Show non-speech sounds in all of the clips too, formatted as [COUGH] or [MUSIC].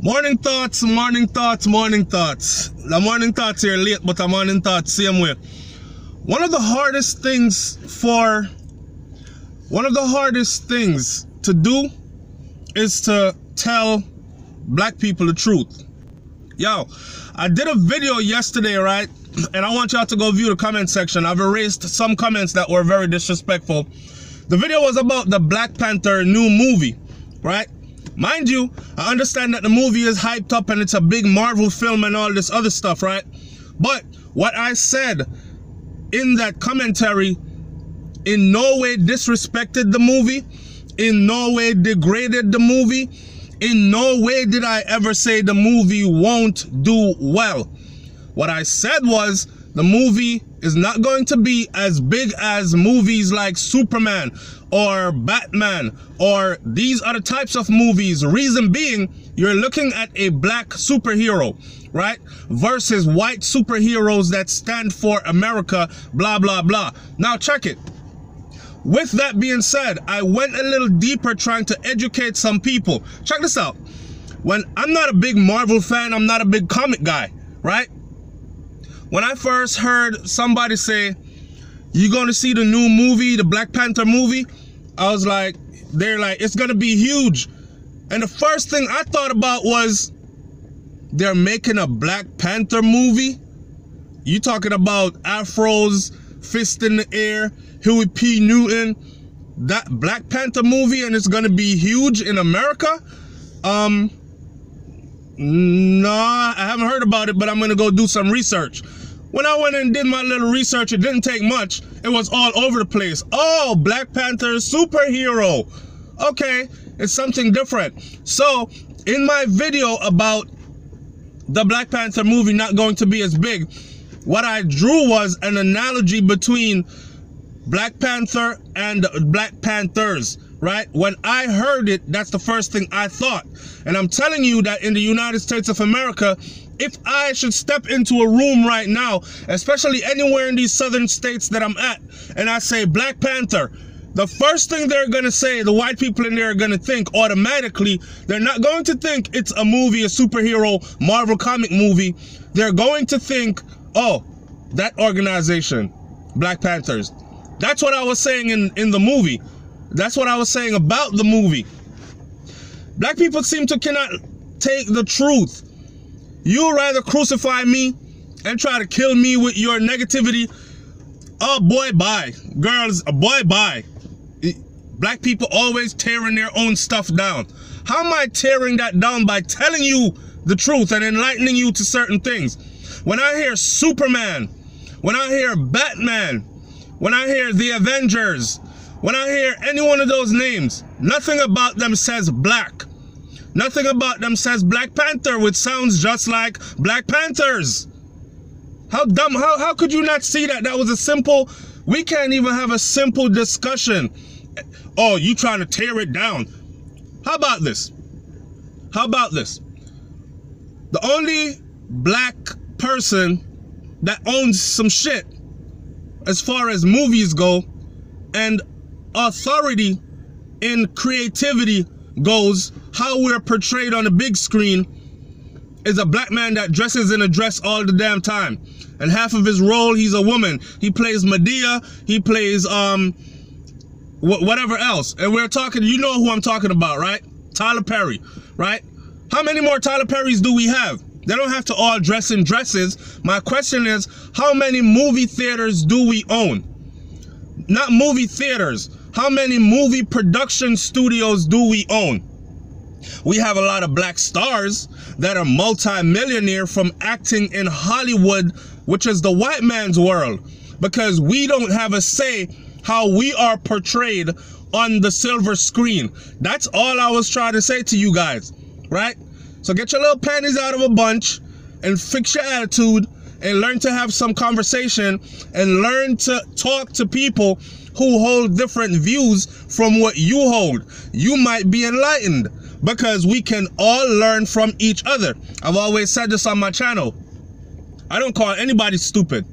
Morning thoughts, morning thoughts, morning thoughts. The morning thoughts here late, but the morning thoughts same way. One of the hardest things for one of the hardest things to do is to tell black people the truth. Yo, I did a video yesterday, right? And I want y'all to go view the comment section. I've erased some comments that were very disrespectful. The video was about the Black Panther new movie, right? Mind you, I understand that the movie is hyped up and it's a big Marvel film and all this other stuff, right? But what I said in that commentary in no way disrespected the movie, in no way degraded the movie, in no way did I ever say the movie won't do well. What I said was the movie is not going to be as big as movies like Superman or Batman or these other types of movies. Reason being, you're looking at a black superhero, right? Versus white superheroes that stand for America, blah, blah, blah. Now check it. With that being said, I went a little deeper trying to educate some people. Check this out. When I'm not a big Marvel fan, I'm not a big comic guy, right? When I first heard somebody say, you're going to see the new movie, the Black Panther movie, I was like, they're like, it's going to be huge. And the first thing I thought about was, they're making a Black Panther movie? You talking about afros, fist in the air, Huey P. Newton, that Black Panther movie, and it's gonna be huge in America? Um, no, I haven't heard about it, but I'm gonna go do some research. When I went and did my little research, it didn't take much. It was all over the place. Oh, Black Panther superhero. Okay, it's something different. So, in my video about the Black Panther movie not going to be as big, what I drew was an analogy between Black Panther and Black Panthers, right? When I heard it, that's the first thing I thought. And I'm telling you that in the United States of America, if I should step into a room right now, especially anywhere in these southern states that I'm at, and I say Black Panther, the first thing they're gonna say, the white people in there are gonna think automatically, they're not going to think it's a movie, a superhero, Marvel comic movie. They're going to think, oh, that organization, Black Panthers. That's what I was saying in, in the movie. That's what I was saying about the movie. Black people seem to cannot take the truth. You rather crucify me and try to kill me with your negativity. Oh boy, bye. Girls, a boy, bye. Black people always tearing their own stuff down. How am I tearing that down by telling you the truth and enlightening you to certain things? When I hear Superman, when I hear Batman, when I hear the Avengers, when I hear any one of those names, nothing about them says black. Nothing about them says Black Panther, which sounds just like Black Panthers. How dumb, how, how could you not see that? That was a simple, we can't even have a simple discussion. Oh, you trying to tear it down. How about this? How about this? The only black person that owns some shit as far as movies go and authority in creativity goes, how we're portrayed on the big screen is a black man that dresses in a dress all the damn time. And half of his role, he's a woman. He plays Madea. he plays um wh whatever else. And we're talking, you know who I'm talking about, right? Tyler Perry, right? How many more Tyler Perrys do we have? They don't have to all dress in dresses. My question is, how many movie theaters do we own? Not movie theaters. How many movie production studios do we own? We have a lot of black stars that are multi-millionaire from acting in Hollywood, which is the white man's world, because we don't have a say how we are portrayed on the silver screen. That's all I was trying to say to you guys, right? So get your little panties out of a bunch and fix your attitude and learn to have some conversation and learn to talk to people who hold different views from what you hold. You might be enlightened because we can all learn from each other. I've always said this on my channel. I don't call anybody stupid.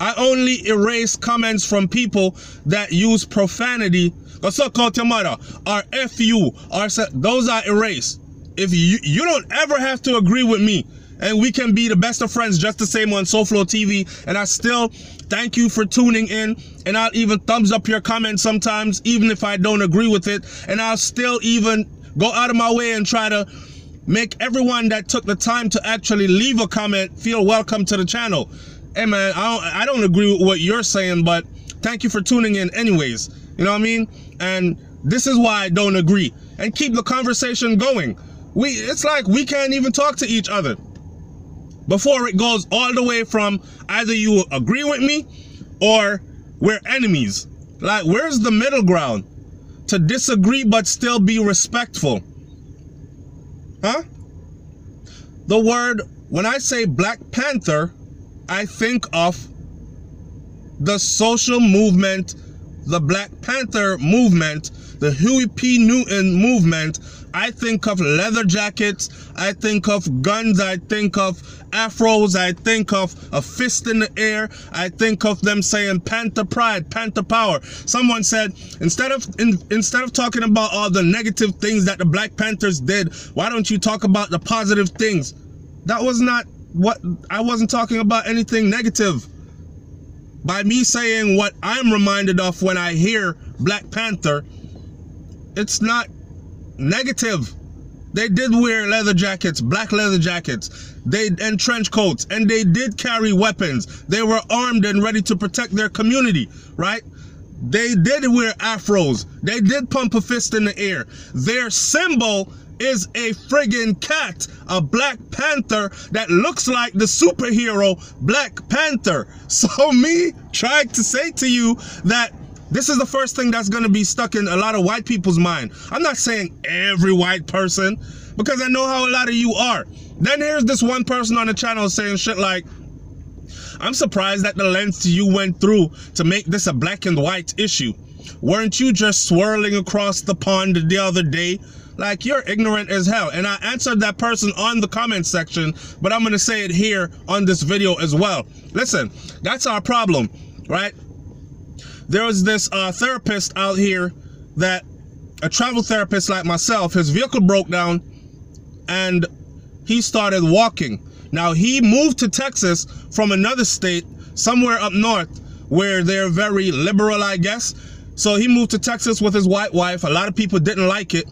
I only erase comments from people that use profanity, or so called your mother, or F you, or those are erased. if you you don't ever have to agree with me and we can be the best of friends just the same on SoFlo TV. And I still thank you for tuning in. And I'll even thumbs up your comments sometimes, even if I don't agree with it. And I'll still even go out of my way and try to make everyone that took the time to actually leave a comment feel welcome to the channel. Hey man, I don't, I don't agree with what you're saying, but thank you for tuning in anyways. You know what I mean? And this is why I don't agree. And keep the conversation going. We it's like we can't even talk to each other before it goes all the way from either you agree with me or we're enemies. Like, where's the middle ground? To disagree but still be respectful. Huh? The word, when I say Black Panther, I think of the social movement, the Black Panther movement, the Huey P. Newton movement, I think of leather jackets, I think of guns, I think of afros, I think of a fist in the air, I think of them saying Panther pride, Panther power. Someone said instead of in, instead of talking about all the negative things that the Black Panthers did, why don't you talk about the positive things? That was not what I wasn't talking about anything negative. By me saying what I'm reminded of when I hear Black Panther, it's not negative. They did wear leather jackets, black leather jackets, they and trench coats, and they did carry weapons. They were armed and ready to protect their community, right? They did wear afros. They did pump a fist in the air. Their symbol is a friggin' cat, a Black Panther that looks like the superhero Black Panther. [LAUGHS] So me trying to say to you that this is the first thing that's going to be stuck in a lot of white people's mind. I'm not saying every white person because I know how a lot of you are. Then here's this one person on the channel saying shit like, I'm surprised that the lengths you went through to make this a black and white issue. Weren't you just swirling across the pond the other day? Like, you're ignorant as hell. And I answered that person on the comment section, but I'm going to say it here on this video as well. Listen, that's our problem, right? There was this uh, therapist out here that a travel therapist like myself, his vehicle broke down and he started walking. Now he moved to Texas from another state, somewhere up north, where they're very liberal, I guess. So he moved to Texas with his white wife. A lot of people didn't like it.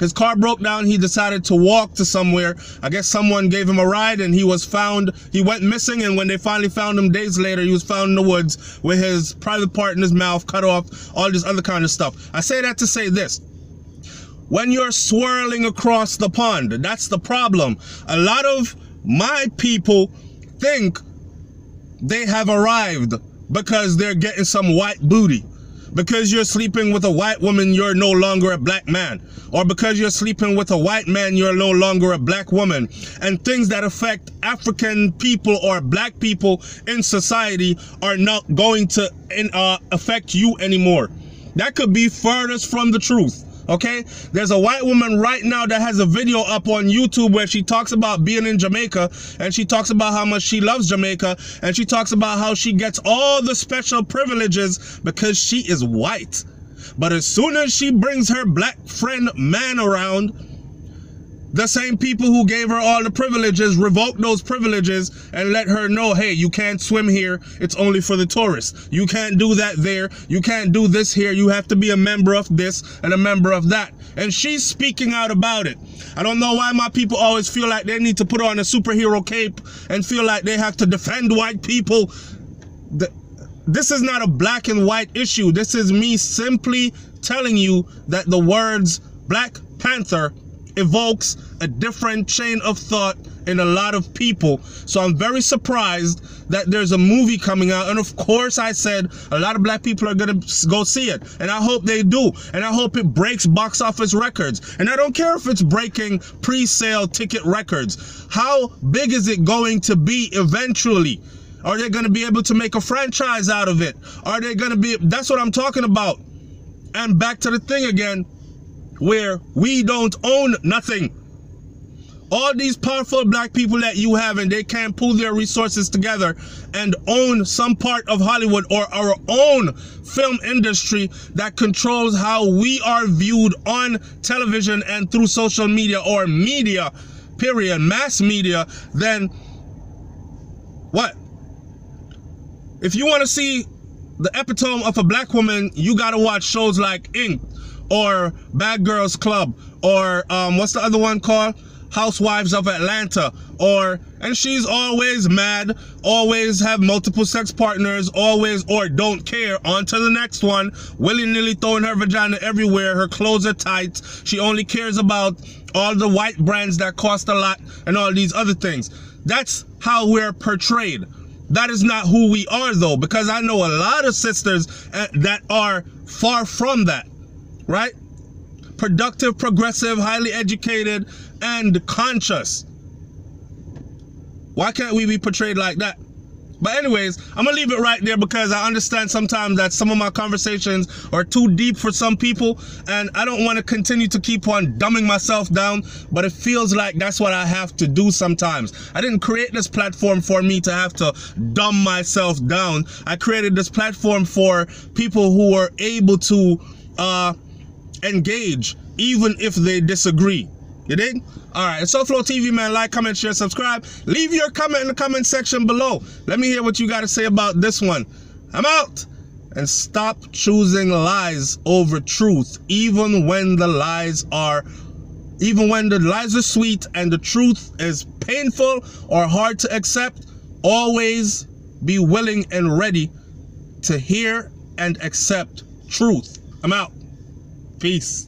His car broke down. He decided to walk to somewhere. I guess someone gave him a ride and he was found. He went missing. And when they finally found him days later, he was found in the woods with his private part in his mouth cut off, all this other kind of stuff. I say that to say this. When you're swirling across the pond, that's the problem. A lot of my people think they have arrived because they're getting some white booty. Because you're sleeping with a white woman, you're no longer a black man. Or because you're sleeping with a white man, you're no longer a black woman. And things that affect African people or black people in society are not going to uh, affect you anymore. That could be furthest from the truth okay? There's a white woman right now that has a video up on YouTube where she talks about being in Jamaica and she talks about how much she loves Jamaica and she talks about how she gets all the special privileges because she is white. But as soon as she brings her black friend man around, the same people who gave her all the privileges revoke those privileges and let her know, hey, you can't swim here. It's only for the tourists. You can't do that there. You can't do this here. You have to be a member of this and a member of that. And she's speaking out about it. I don't know why my people always feel like they need to put on a superhero cape and feel like they have to defend white people. This is not a black and white issue. This is me simply telling you that the words Black Panther evokes a different chain of thought in a lot of people. So I'm very surprised that there's a movie coming out. And of course, I said a lot of black people are going to go see it. And I hope they do. And I hope it breaks box office records. And I don't care if it's breaking pre sale ticket records. How big is it going to be eventually? Are they going to be able to make a franchise out of it? Are they going to be? That's what I'm talking about. And back to the thing again where we don't own nothing. all these powerful black people that you have and they can't pull their resources together and own some part of Hollywood or our own film industry that controls how we are viewed on television and through social media or media, period, mass media, then what? If you want to see the epitome of a black woman, you got to watch shows like Ink or Bad Girls Club or um, what's the other one called? Housewives of Atlanta or and she's always mad, always have multiple sex partners, always or don't care. On to the next one, willy-nilly throwing her vagina everywhere, her clothes are tight. She only cares about all the white brands that cost a lot and all these other things. That's how we're portrayed. That is not who we are though, because I know a lot of sisters uh, that are far from that, right? Productive, progressive, highly educated, and conscious. Why can't we be portrayed like that? But anyways, I'm gonna leave it right there because I understand sometimes that some of my conversations are too deep for some people, and I don't want to continue to keep on dumbing myself down. But it feels like that's what I have to do sometimes. I didn't create this platform for me to have to dumb myself down. I created this platform for people who are able to uh, engage, even if they disagree. You dig? All right, it's SoFlo TV, man. Like, comment, share, subscribe. Leave your comment in the comment section below. Let me hear what you got to say about this one. I'm out. And stop choosing lies over truth, even when the lies are, even when the lies are sweet and the truth is painful or hard to accept. Always be willing and ready to hear and accept truth. I'm out. Peace.